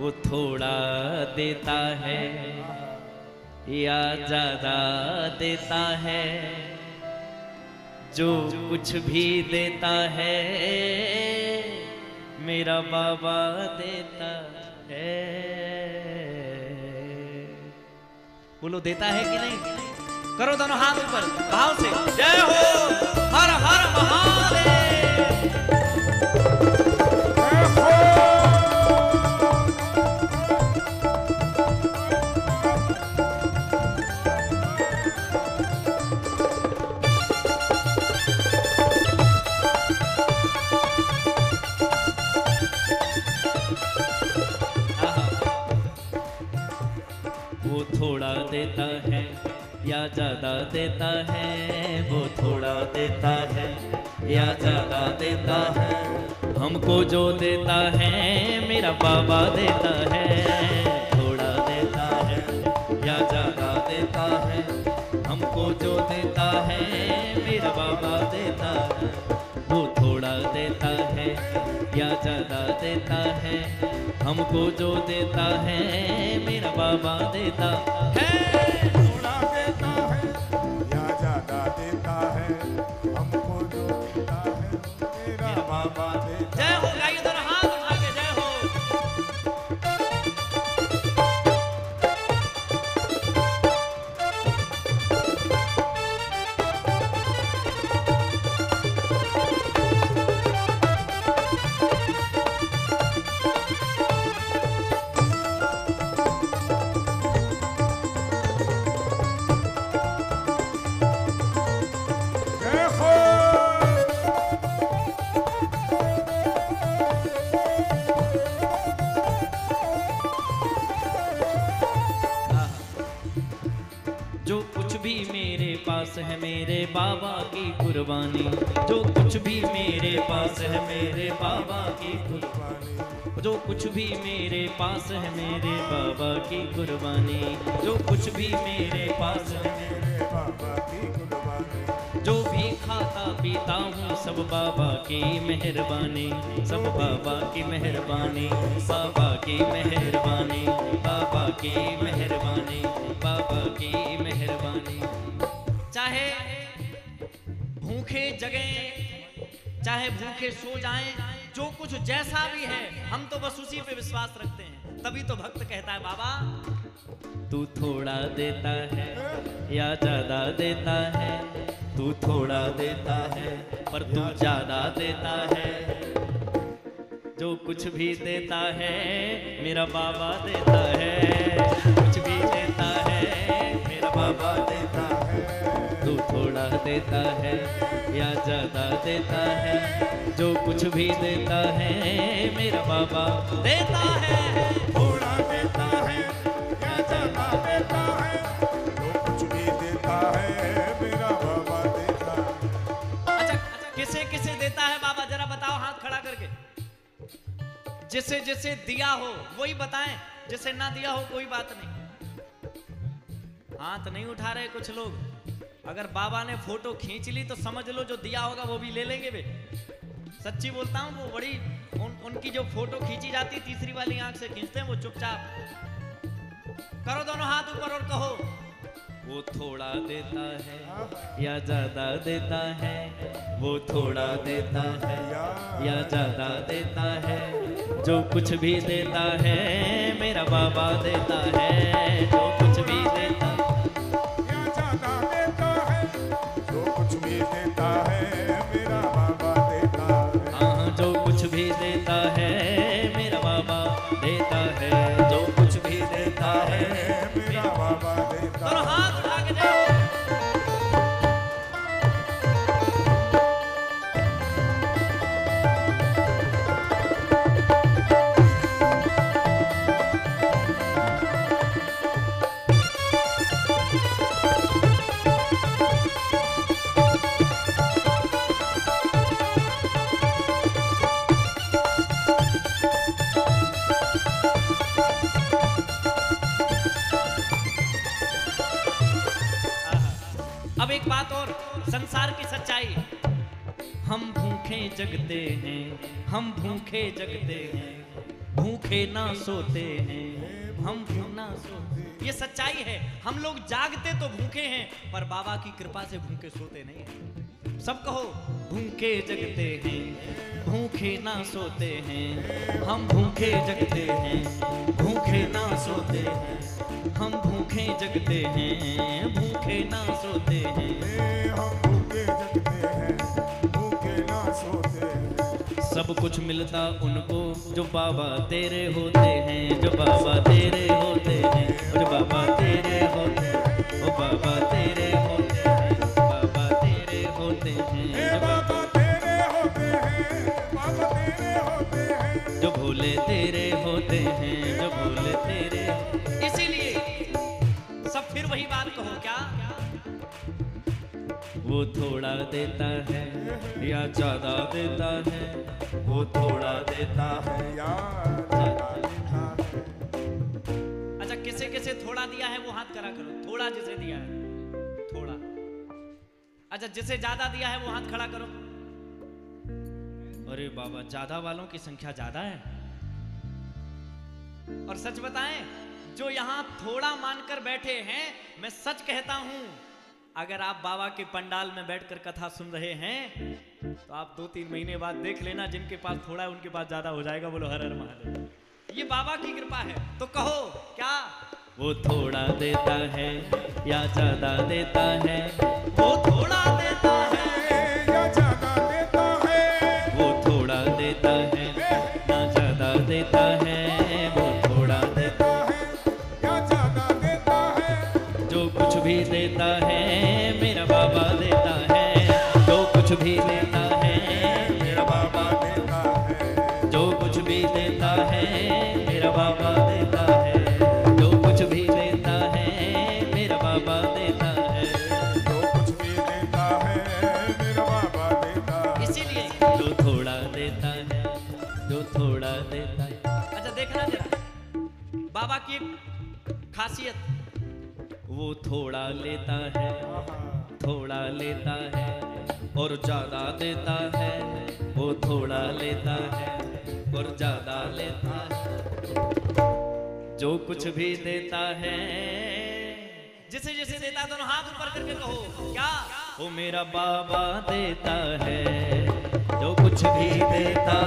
वो थोड़ा देता है, या ज़्यादा देता है। जो कुछ भी देता है, मेरा बाबा देता है। बोलो, देता है कि नहीं? करो दोनों हाथ ऊपर, भाव से। जय हो, हर हर महादेव। थोड़ा देता है, या ज़्यादा देता है, वो थोड़ा देता है, या ज़्यादा देता है। हमको जो देता है, मेरा बाबा देता है। थोड़ा देता है, या ज़्यादा देता है, हमको जो देता है, मेरा बाबा हमको जो देता है मेरा बाबा देता है। पास है मेरे बाबा की कुर्बानी। जो कुछ भी मेरे पास है मेरे बाबा की कुर्बानी। जो कुछ भी मेरे पास है मेरे बाबा की कुर्बानी। जो कुछ भी मेरे पास है मेरे बाबा की कुर्बानी। जो भी खाता पीता हूँ सब बाबा की मेहरबानी। सब बाबा की मेहरबानी, बाबा की मेहरबानी, बाबा की मेहरबानी, बाबा की मेहरबानी। चाहे भूखे जगे, चाहे भूखे सो जाएँ, जो कुछ जैसा भी है, हम तो बस उसी पे विश्वास रखते हैं। तभी तो भक्त कहता है, बाबा, तू थोड़ा देता है या ज़्यादा देता है? तू थोड़ा देता है पर तू ज़्यादा देता है? जो कुछ भी देता है, मेरा बाबा देता है। कुछ भी देता है, मेरा बाबा देता है। तू थोड़ा देता है, या ज़्यादा देता है, जो कुछ भी देता है, मेरा बाबा देता है। थोड़ा देता है, या ज़्यादा देता है, जो कुछ भी देता है, मेरा बाबा देता है। अच्छा किसे किसे देता है बाबा? जरा बताओ, हाथ खड़ा करके। जिसे जिसे दिया हो, वही बताएँ। जिसे ना दिया हो, कोई बात नहीं। हाथ नहीं उठा रहे कुछ लोग। अगर बाबा ने फ़ोटो खींच ली तो समझ लो जो दिया होगा वो भी ले लेंगे वे सच्ची बोलता हूँ वो बड़ी उन, उनकी जो फ़ोटो खींची जाती तीसरी वाली आँख से खींचते हैं वो चुपचाप। करो दोनों हाथ ऊपर और कहो वो थोड़ा देता है या ज़्यादा देता है? वो थोड़ा देता है या ज़्यादा देता है? जो कुछ भी देता है मेरा बाबा देता है जो भूखे जगते हैं, हम भूखे जगते हैं, भूखे ना सोते हैं, हम ना सोते ये सच्चाई है, हम लोग जागते तो भूखे हैं, पर बाबा की कृपा से भूखे सोते नहीं हैं। सब कहो, भूखे जगते हैं, भूखे ना सोते हैं, हम भूखे जगते हैं, भूखे ना सोते हैं, हम भूखे जगते हैं, भूखे ना सोते हैं। हम सब कुछ मिलता उनको। जो बाबा तेरे होते हैं जो बाबा तेरे होते हैं जो बाबा तेरे होते हैं ओ बाबा तेरे होते हैं बाबा तेरे होते हैं बाबा तेरे होते हैं बाबा तेरे होते हैं। जो भोले तेरे होते हैं जो भोले तेरे इसीलिए सब फिर वही बात कहो क्या? वो थोड़ा देता है या ज़्यादा देता है? वो थोड़ा देता है यार अच्छा किसे किसे थोड़ा दिया है वो हाथ करा करो। थोड़ा जिसे दिया है, थोड़ा। अच्छा जिसे ज़्यादा दिया है वो हाथ खड़ा करो। अरे बाबा, ज़्यादा वालों की संख्या ज़्यादा है। और सच बताएँ, जो यहाँ थोड़ा मानकर बैठे हैं, मैं सच कहता हूँ, अगर आप बाबा के पंडाल में बैठकर कथा सुन रहे हैं तो आप दो तीन महीने बाद देख लेना जिनके पास थोड़ा है उनके पास ज़्यादा हो जाएगा बोलो हर हर महादेव। ये बाबा की कृपा है तो कहो क्या? वो थोड़ा देता है या ज़्यादा देता है? वो थोड़ा देता है। कुछ भी देता है मेरा बाबा देता है। जो कुछ भी देता है मेरा बाबा देता है। जो कुछ भी देता है मेरा बाबा देता है। इसीलिए। जो थोड़ा देता है जो थोड़ा देता है। अच्छा देखना जरा बाबा की खासियत। वो थोड़ा लेता है। थोड़ा लेता है और ज़्यादा देता है वो थोड़ा लेता है। ज़्यादा लेता है जो कुछ भी देता है। जिसे जिसे देता दोनों हाथ ऊपर करके कहो, क्या? वो मेरा बाबा देता है। जो कुछ भी देता